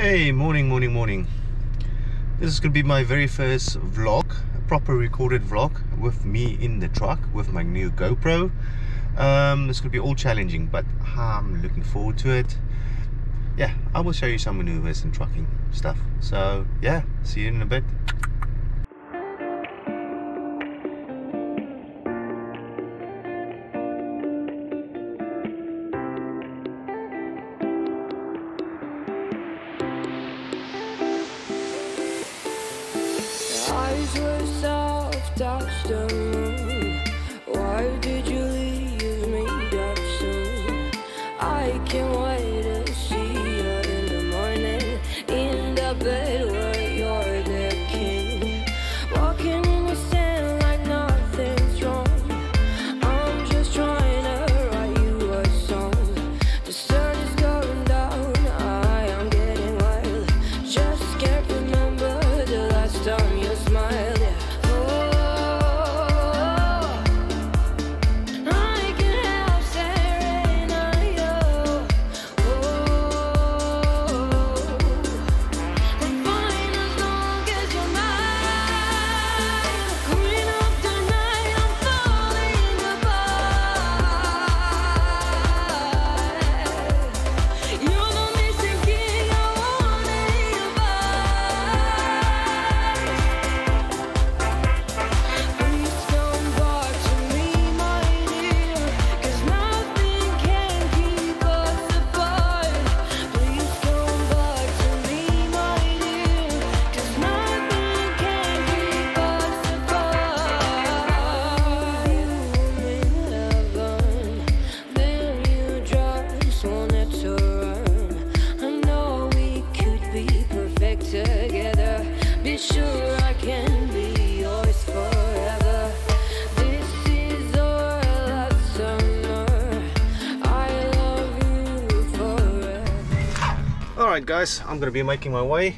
Hey, morning, morning, morning. This is going to be my very first vlog, a proper recorded vlog with me in the truck with my new GoPro. Um, it's going to be all challenging, but I'm looking forward to it. Yeah, I will show you some maneuvers and trucking stuff. So, yeah, see you in a bit. right guys, I'm gonna be making my way.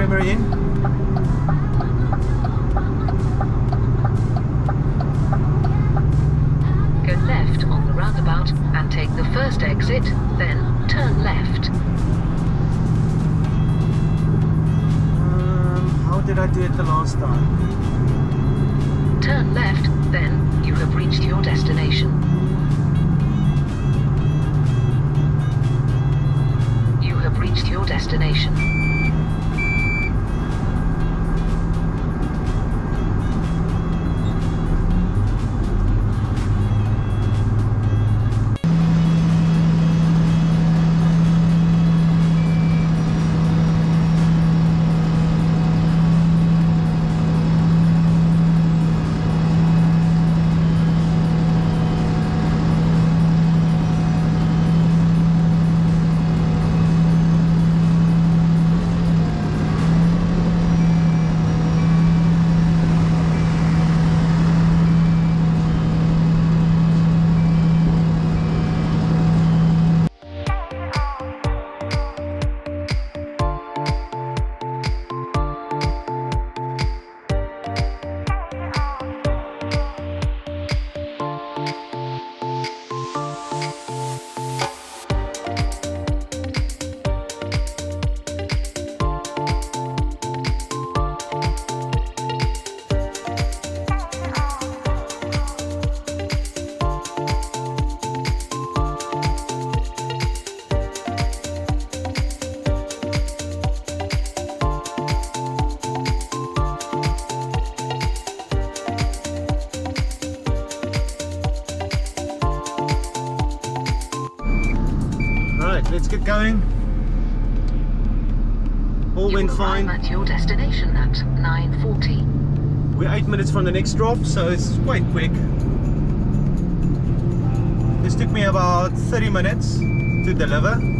river in. Go left on the roundabout and take the first exit, then turn left. Um, how did I do it the last time? Turn left, then you have reached your destination. You have reached your destination. All You went fine. at your destination at 9.40. We're eight minutes from the next drop, so it's quite quick. This took me about 30 minutes to deliver.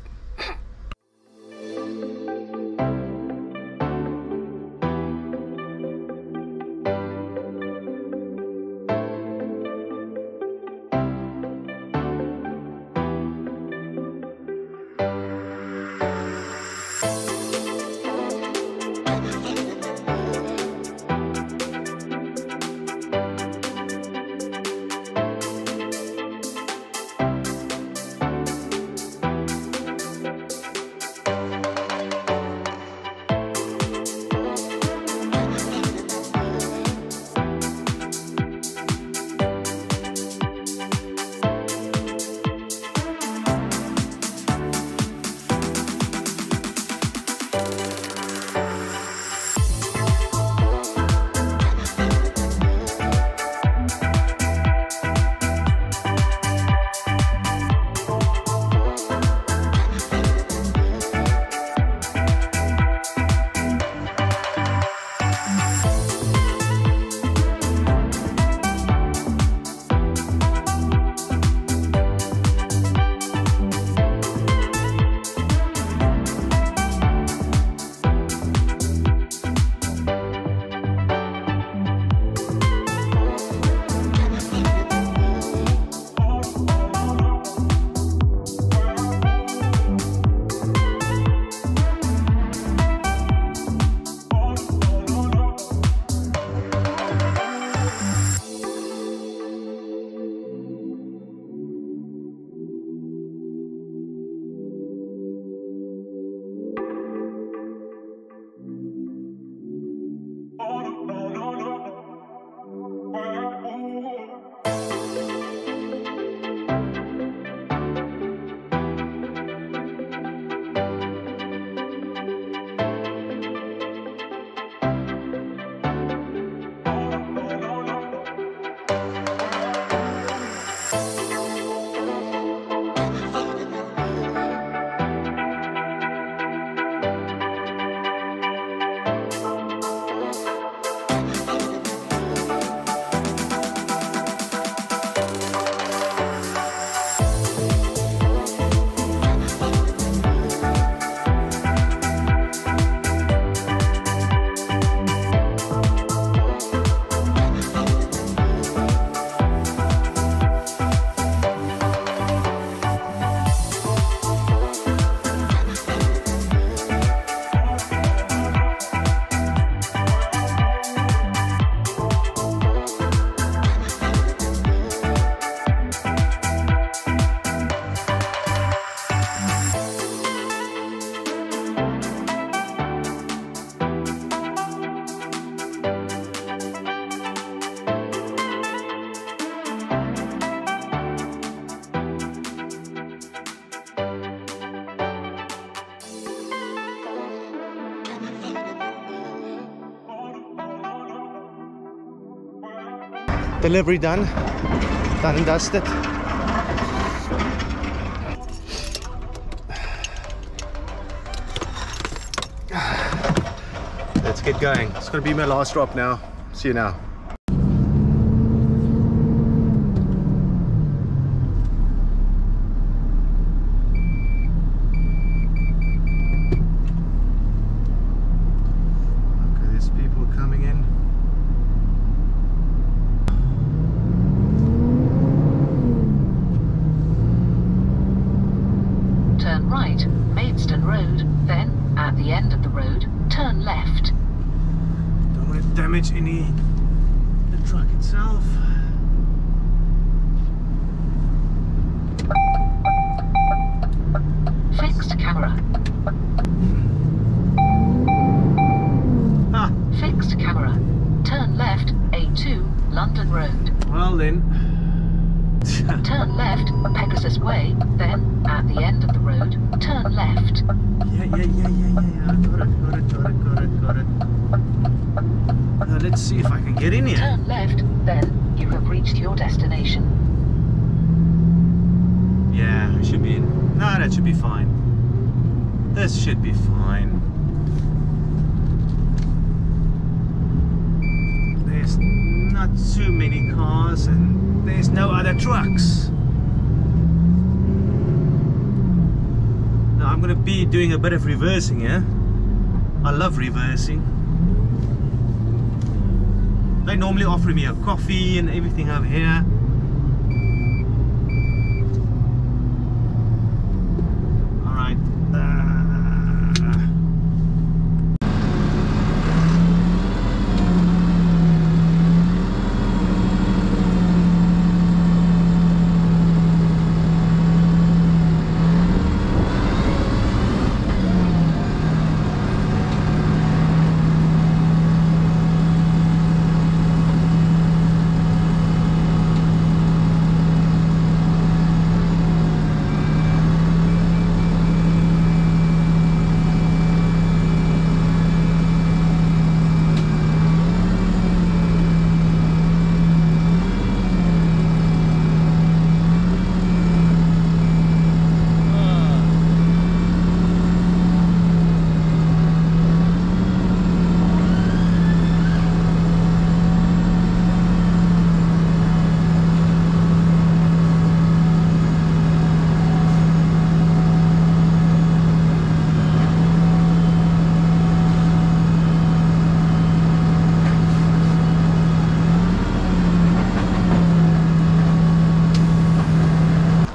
Delivery done. Done and dusted. Let's get going. It's gonna be my last drop now. See you now. Okay, there's people coming in. Turn right, Maidstone Road, then, at the end of the road, turn left. Don't want to damage any the truck itself. Fixed camera. Ah, Fixed camera. Turn left, A2, London Road. well then. Turn left, Pegasus Way, then, at the end of the road, turn left. Yeah, yeah, yeah, yeah, yeah, yeah. Got it, got it, got it, got it, got it. Now let's see if I can get in here. Turn left, then, you have reached your destination. Yeah, I should be in. No, that should be fine. This should be fine. There's not too many cars and there's no other trucks. Now I'm gonna be doing a bit of reversing here. I love reversing. They normally offer me a coffee and everything over here. All right. Uh,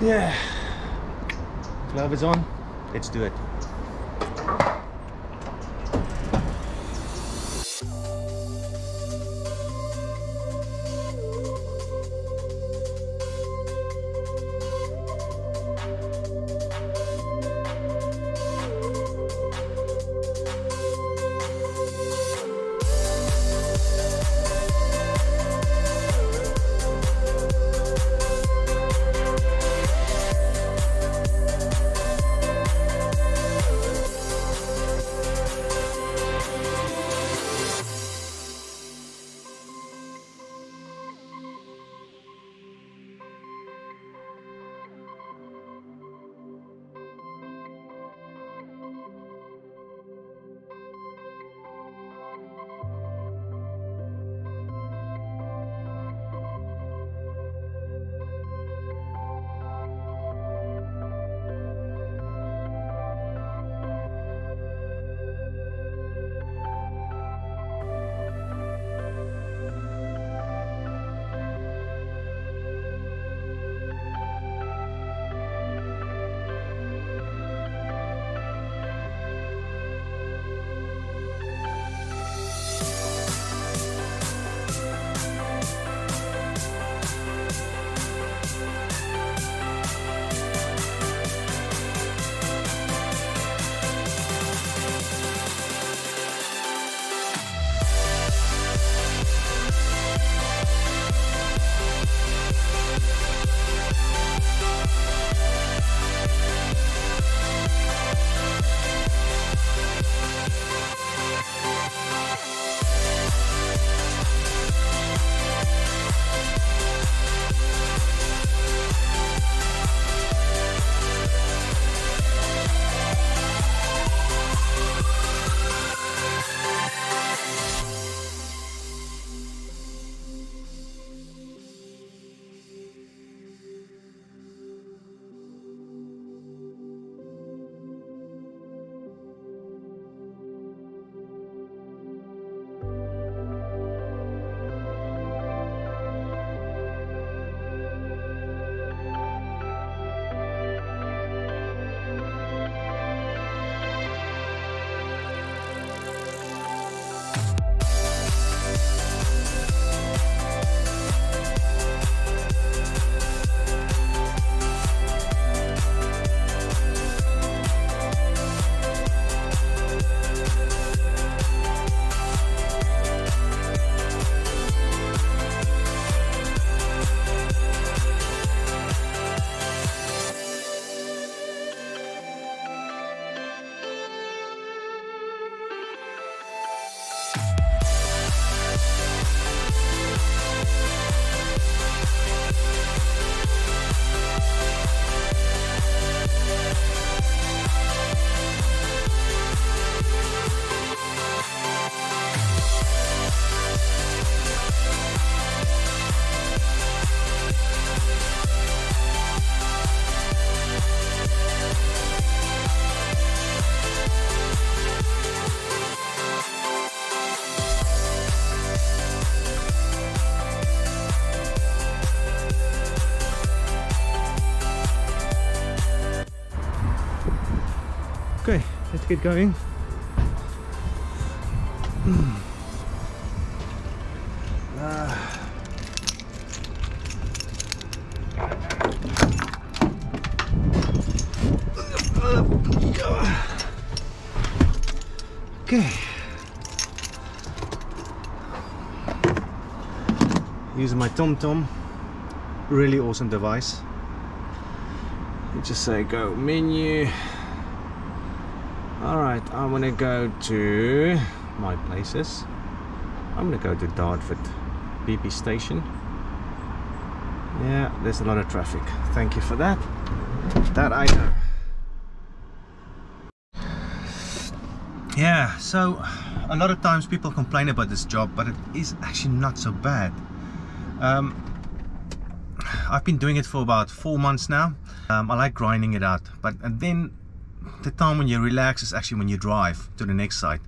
Yeah. Glove is on. Let's do it. Let's get going. Ah. Okay. Using my TomTom. Really awesome device. You just say go menu. Alright, I want to go to my places. I'm to go to Dartford BP station. Yeah, there's a lot of traffic. Thank you for that. That I know. Yeah, so a lot of times people complain about this job, but it is actually not so bad. Um, I've been doing it for about four months now. Um, I like grinding it out, but and then the time when you relax is actually when you drive to the next site,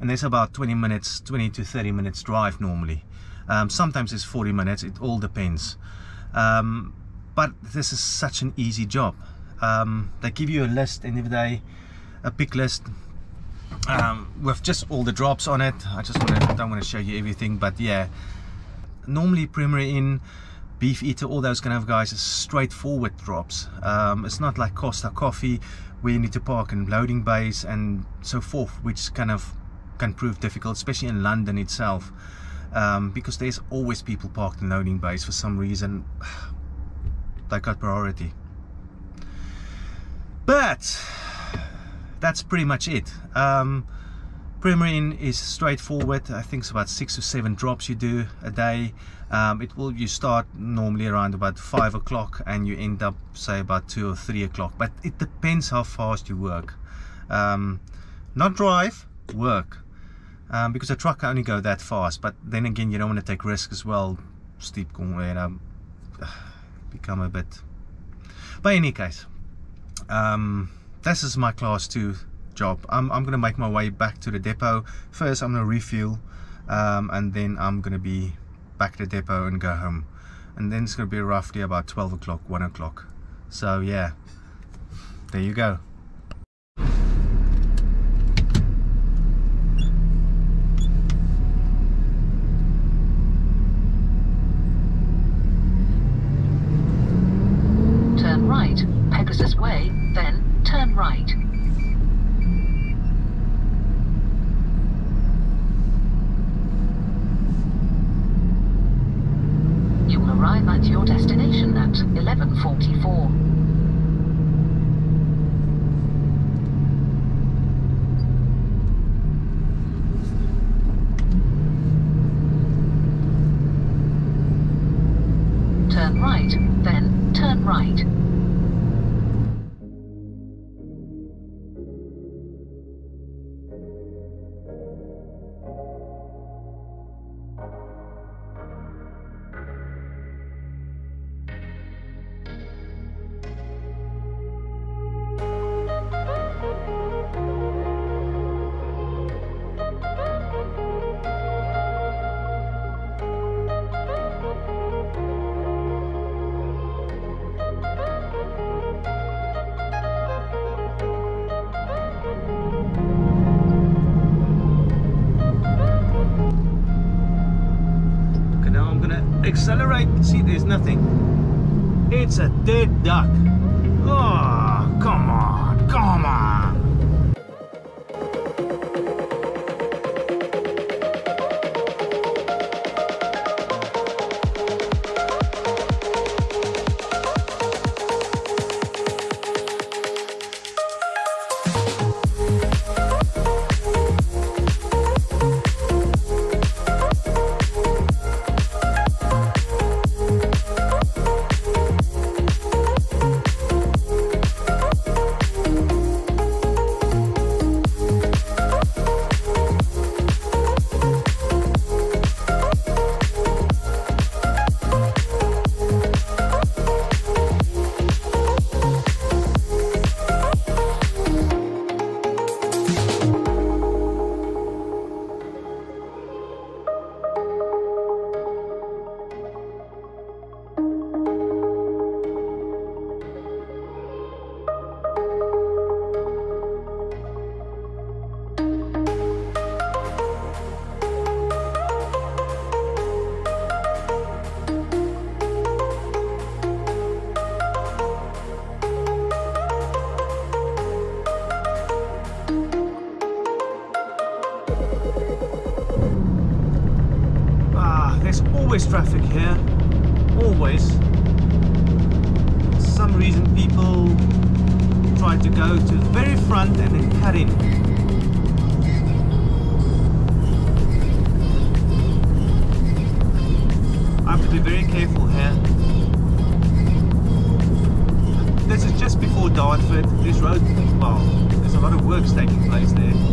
and there's about 20 minutes, 20 to 30 minutes drive normally. Um, sometimes it's 40 minutes. It all depends. Um, but this is such an easy job. Um, they give you a list end of the day, a pick list um, with just all the drops on it. I just want to don't want to show you everything, but yeah. Normally Premier Inn, Beefeater, all those kind of guys is straightforward drops. Um, it's not like Costa Coffee where you need to park in loading bays and so forth, which kind of can prove difficult, especially in London itself. Um, because there's always people parked in loading bays for some reason. They got priority. But that's pretty much it. Um, Premier Inn is straightforward. I think it's about six or seven drops you do a day. Um, it will you start normally around about five o'clock and you end up say about two or three o'clock. But it depends how fast you work. Um, not drive, work. Um, because a truck can only go that fast. But then again, you don't want to take risks as well. Steep corner, um, become a bit. But in any case, um, this is my class 2 job. I'm, I'm gonna make my way back to the depot. First I'm gonna refuel um, and then I'm gonna be back to the depot and go home. And then it's gonna be roughly about 12 o'clock 1 o'clock. So yeah. There you go See, there's nothing. It's a dead duck. Oh, There's a lot of works taking place there.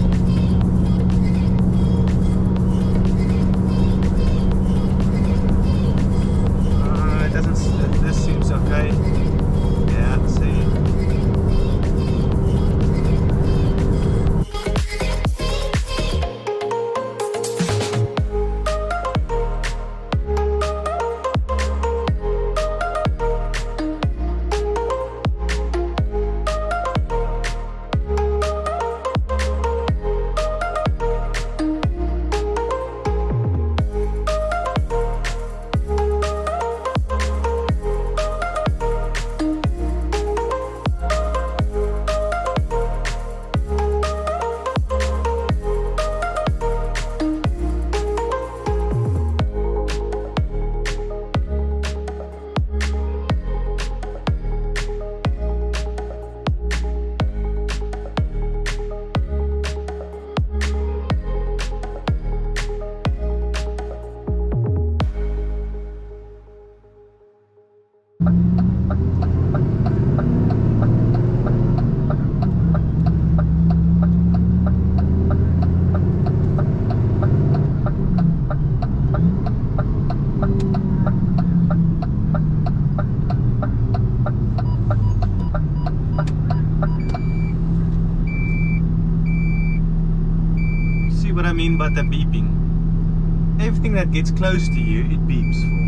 Gets close to you, it beeps for.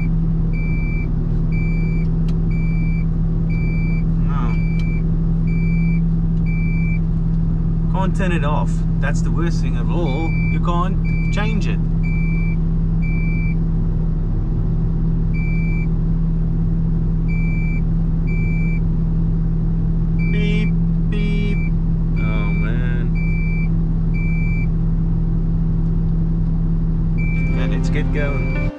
Can't turn it off. That's the worst thing of all. You can't change it. Beep, beep. Oh man. Okay, let's get going.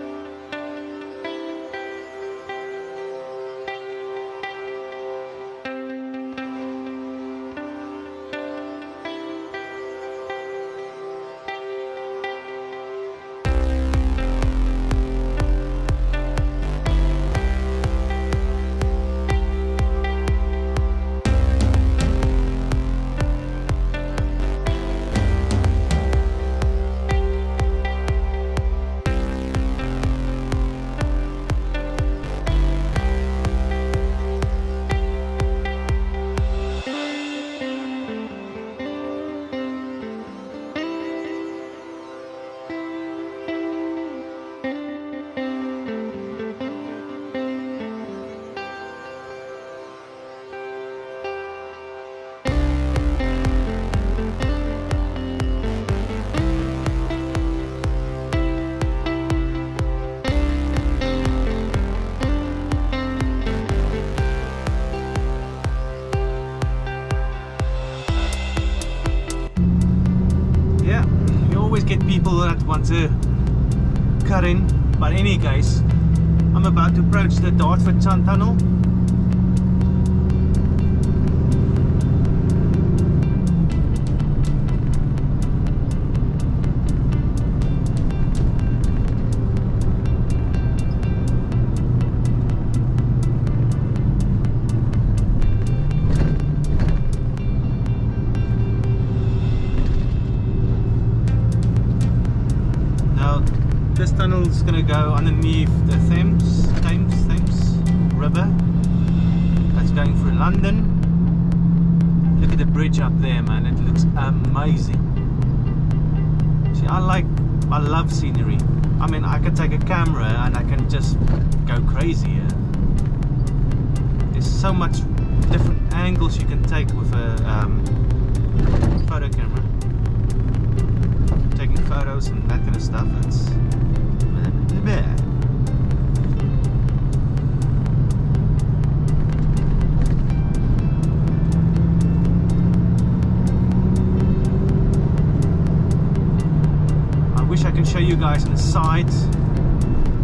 But any case, I'm about to approach the Dartford Sun Tunnel. Go underneath the Thames, Thames, Thames River. That's going through London. Look at the bridge up there, man. It looks amazing. See, I like, I love scenery. I mean, I can take a camera and I can just go crazy here. There's so much different angles you can take with a um, photo camera taking photos and that kind of stuff. It's show you guys inside.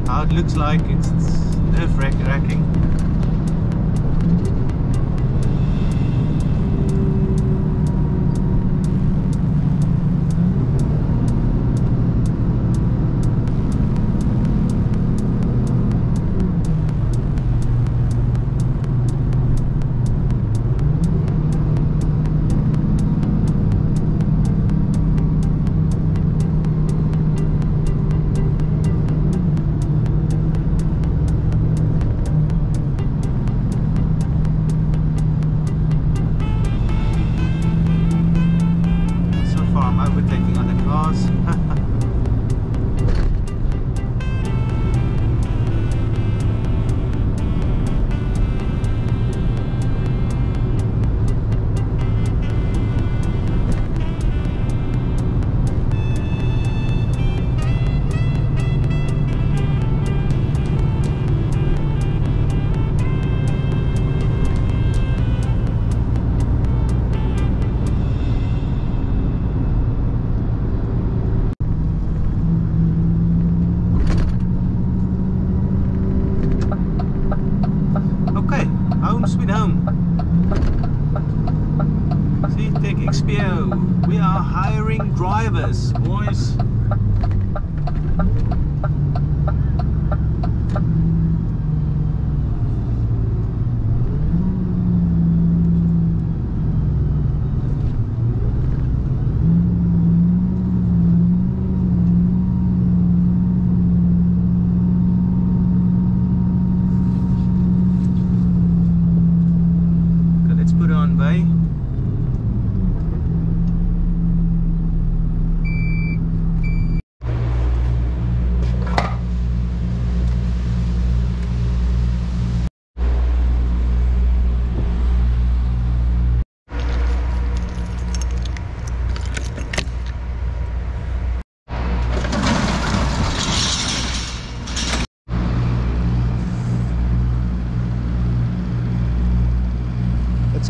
how it looks like. It's, it's nerve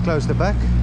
close the back.